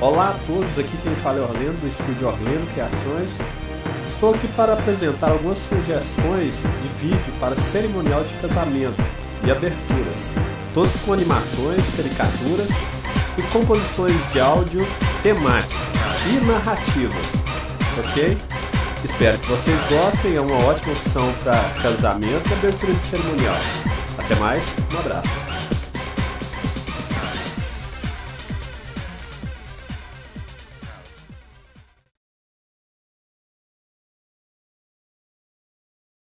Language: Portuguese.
Olá a todos, aqui quem fala é Orlando, do estúdio Orlando Criações. Estou aqui para apresentar algumas sugestões de vídeo para cerimonial de casamento e aberturas, todos com animações, caricaturas e composições de áudio temáticas e narrativas, ok? Espero que vocês gostem, é uma ótima opção para casamento e abertura de cerimonial. Até mais, um abraço.